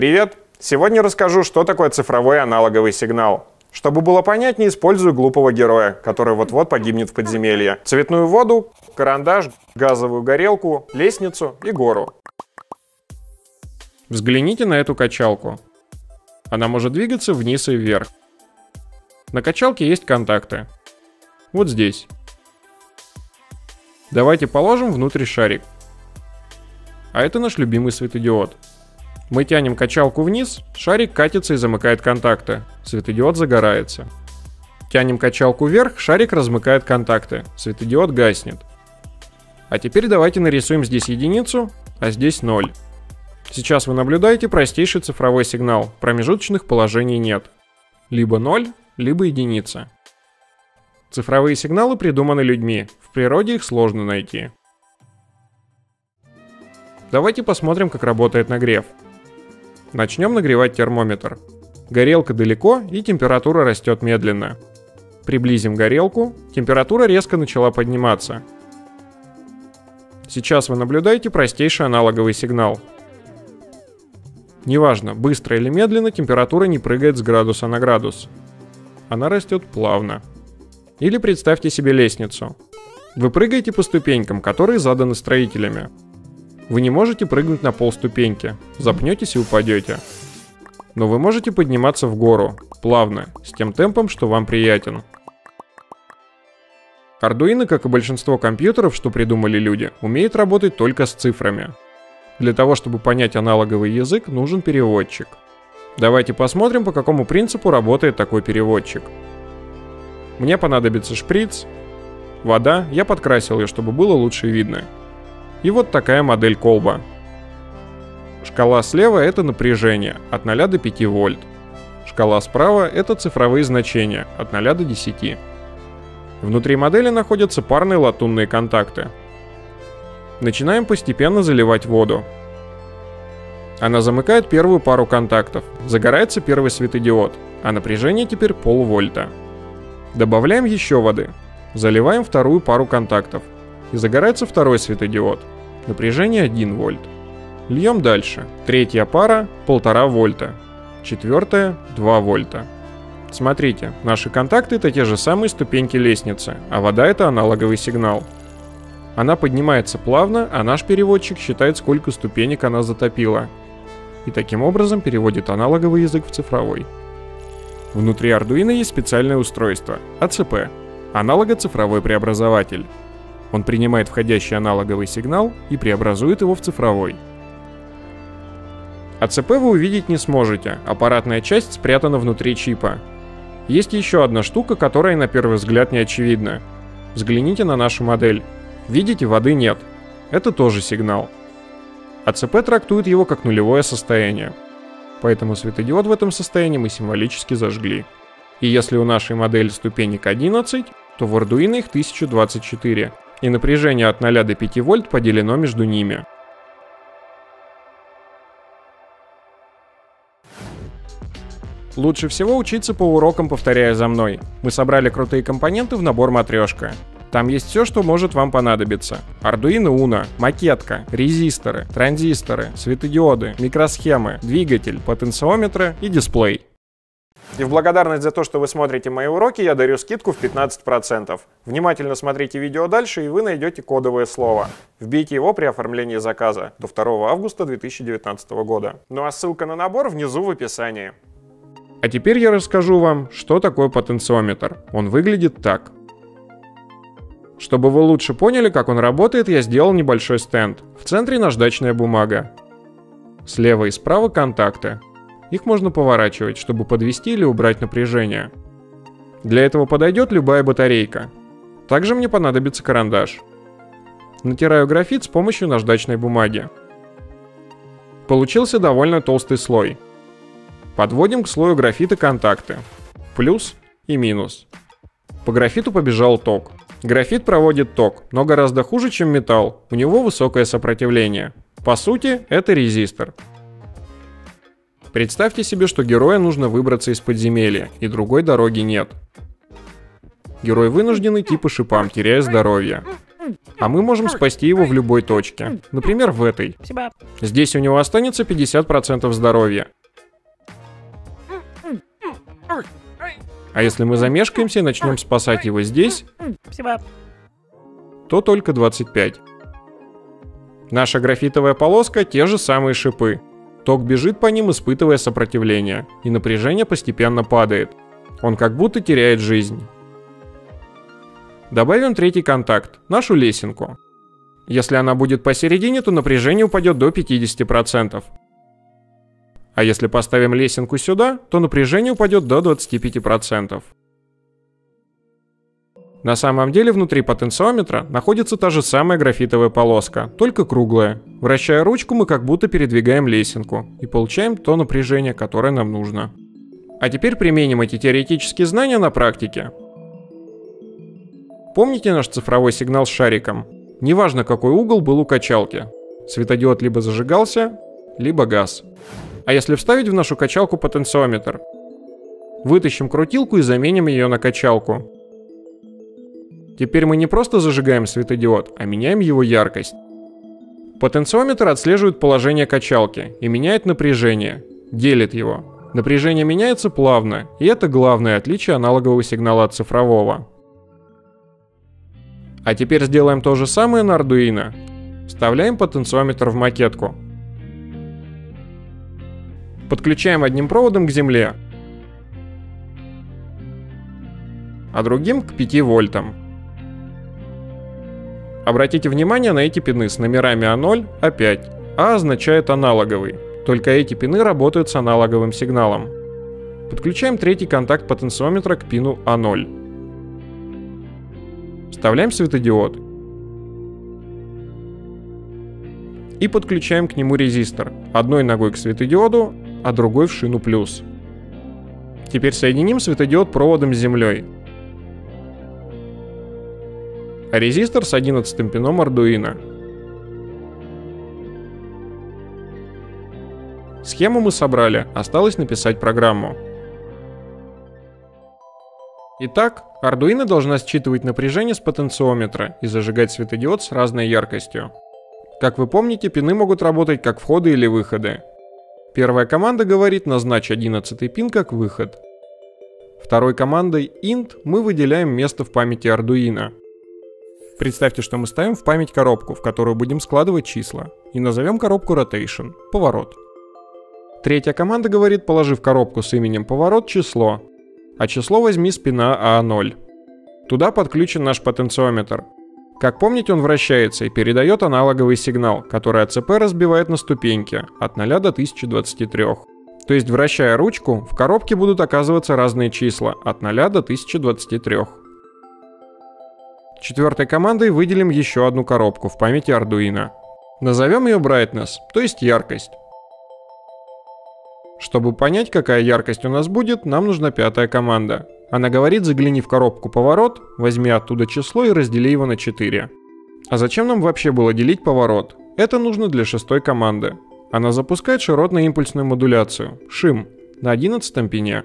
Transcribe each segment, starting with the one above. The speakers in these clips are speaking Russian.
Привет! Сегодня расскажу, что такое цифровой аналоговый сигнал. Чтобы было понятнее, использую глупого героя, который вот-вот погибнет в подземелье. Цветную воду, карандаш, газовую горелку, лестницу и гору. Взгляните на эту качалку. Она может двигаться вниз и вверх. На качалке есть контакты. Вот здесь. Давайте положим внутрь шарик. А это наш любимый светодиод. Мы тянем качалку вниз, шарик катится и замыкает контакты. Светодиод загорается. Тянем качалку вверх, шарик размыкает контакты. Светодиод гаснет. А теперь давайте нарисуем здесь единицу, а здесь 0. Сейчас вы наблюдаете простейший цифровой сигнал, промежуточных положений нет. Либо 0, либо единица. Цифровые сигналы придуманы людьми, в природе их сложно найти. Давайте посмотрим, как работает нагрев. Начнем нагревать термометр. Горелка далеко и температура растет медленно. Приблизим горелку, температура резко начала подниматься. Сейчас вы наблюдаете простейший аналоговый сигнал. Неважно, быстро или медленно, температура не прыгает с градуса на градус. Она растет плавно. Или представьте себе лестницу. Вы прыгаете по ступенькам, которые заданы строителями. Вы не можете прыгнуть на пол ступеньки, запнетесь и упадете. Но вы можете подниматься в гору, плавно, с тем темпом, что вам приятен. Arduino, как и большинство компьютеров, что придумали люди, умеет работать только с цифрами. Для того, чтобы понять аналоговый язык, нужен переводчик. Давайте посмотрим, по какому принципу работает такой переводчик. Мне понадобится шприц, вода, я подкрасил ее, чтобы было лучше видно – и вот такая модель колба. Шкала слева — это напряжение, от 0 до 5 вольт. Шкала справа — это цифровые значения, от 0 до 10. Внутри модели находятся парные латунные контакты. Начинаем постепенно заливать воду. Она замыкает первую пару контактов, загорается первый светодиод, а напряжение теперь полвольта. Добавляем еще воды, заливаем вторую пару контактов, и загорается второй светодиод. Напряжение 1 вольт. Льем дальше. Третья пара 1,5 вольта. Четвертая 2 вольта. Смотрите, наши контакты это те же самые ступеньки лестницы, а вода это аналоговый сигнал. Она поднимается плавно, а наш переводчик считает, сколько ступенек она затопила. И таким образом переводит аналоговый язык в цифровой. Внутри Arduino есть специальное устройство – АЦП – аналого-цифровой преобразователь. Он принимает входящий аналоговый сигнал и преобразует его в цифровой. АЦП вы увидеть не сможете, аппаратная часть спрятана внутри чипа. Есть еще одна штука, которая на первый взгляд не очевидна. Взгляните на нашу модель. Видите, воды нет. Это тоже сигнал. АЦП трактует его как нулевое состояние. Поэтому светодиод в этом состоянии мы символически зажгли. И если у нашей модели ступенек 11, то в Arduino их 1024, и напряжение от 0 до 5 вольт поделено между ними. Лучше всего учиться по урокам, повторяя за мной. Мы собрали крутые компоненты в набор матрешка. Там есть все, что может вам понадобиться. Arduino Uno, макетка, резисторы, транзисторы, светодиоды, микросхемы, двигатель, потенциометры и дисплей. И в благодарность за то, что вы смотрите мои уроки, я дарю скидку в 15%. Внимательно смотрите видео дальше, и вы найдете кодовое слово. Вбейте его при оформлении заказа до 2 августа 2019 года. Ну а ссылка на набор внизу в описании. А теперь я расскажу вам, что такое потенциометр. Он выглядит так. Чтобы вы лучше поняли, как он работает, я сделал небольшой стенд. В центре наждачная бумага. Слева и справа контакты. Их можно поворачивать, чтобы подвести или убрать напряжение. Для этого подойдет любая батарейка. Также мне понадобится карандаш. Натираю графит с помощью наждачной бумаги. Получился довольно толстый слой. Подводим к слою графита контакты. Плюс и минус. По графиту побежал ток. Графит проводит ток, но гораздо хуже, чем металл. У него высокое сопротивление. По сути, это резистор. Представьте себе, что героя нужно выбраться из подземелья, и другой дороги нет. Герой вынужден идти по шипам, теряя здоровье. а мы можем спасти его в любой точке. Например, в этой. Здесь у него останется 50% здоровья. А если мы замешкаемся и начнем спасать его здесь, то только 25. Наша графитовая полоска – те же самые шипы. Ток бежит по ним, испытывая сопротивление, и напряжение постепенно падает. Он как будто теряет жизнь. Добавим третий контакт, нашу лесенку. Если она будет посередине, то напряжение упадет до 50%. А если поставим лесенку сюда, то напряжение упадет до 25%. На самом деле внутри потенциометра находится та же самая графитовая полоска, только круглая. Вращая ручку, мы как будто передвигаем лесенку и получаем то напряжение, которое нам нужно. А теперь применим эти теоретические знания на практике. Помните наш цифровой сигнал с шариком? Неважно, какой угол был у качалки. Светодиод либо зажигался, либо газ. А если вставить в нашу качалку потенциометр? Вытащим крутилку и заменим ее на качалку. Теперь мы не просто зажигаем светодиод, а меняем его яркость. Потенциометр отслеживает положение качалки и меняет напряжение, делит его. Напряжение меняется плавно, и это главное отличие аналогового сигнала от цифрового. А теперь сделаем то же самое на Arduino. Вставляем потенциометр в макетку. Подключаем одним проводом к земле, а другим к 5 вольтам. Обратите внимание на эти пины с номерами А0, А5. А означает аналоговый, только эти пины работают с аналоговым сигналом. Подключаем третий контакт потенциометра к пину А0. Вставляем светодиод. И подключаем к нему резистор. Одной ногой к светодиоду, а другой в шину плюс. Теперь соединим светодиод проводом с землей. Резистор с 11 пином Arduino. Схему мы собрали, осталось написать программу. Итак, Arduino должна считывать напряжение с потенциометра и зажигать светодиод с разной яркостью. Как вы помните, пины могут работать как входы или выходы. Первая команда говорит назначь 11 пин как выход. Второй командой int мы выделяем место в памяти Arduino. Представьте, что мы ставим в память коробку, в которую будем складывать числа, и назовем коробку rotation – поворот. Третья команда говорит, положив коробку с именем поворот число, а число возьми спина А0. Туда подключен наш потенциометр. Как помните, он вращается и передает аналоговый сигнал, который АЦП разбивает на ступеньки от 0 до 1023. То есть, вращая ручку, в коробке будут оказываться разные числа от 0 до 1023. Четвертой командой выделим еще одну коробку в памяти Arduino. Назовем ее Brightness, то есть яркость. Чтобы понять, какая яркость у нас будет, нам нужна пятая команда. Она говорит, загляни в коробку поворот, возьми оттуда число и раздели его на 4. А зачем нам вообще было делить поворот? Это нужно для шестой команды. Она запускает широтно-импульсную модуляцию, ШИМ, на 11 пине.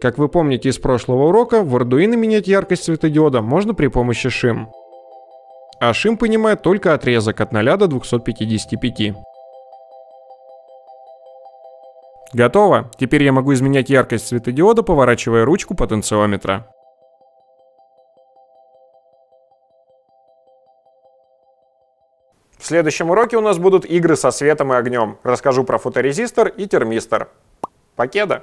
Как вы помните из прошлого урока, в Arduino менять яркость светодиода можно при помощи ШИМ. А ШИМ понимает только отрезок от 0 до 255. Готово. Теперь я могу изменять яркость светодиода, поворачивая ручку потенциометра. В следующем уроке у нас будут игры со светом и огнем. Расскажу про фоторезистор и термистор. Покеда!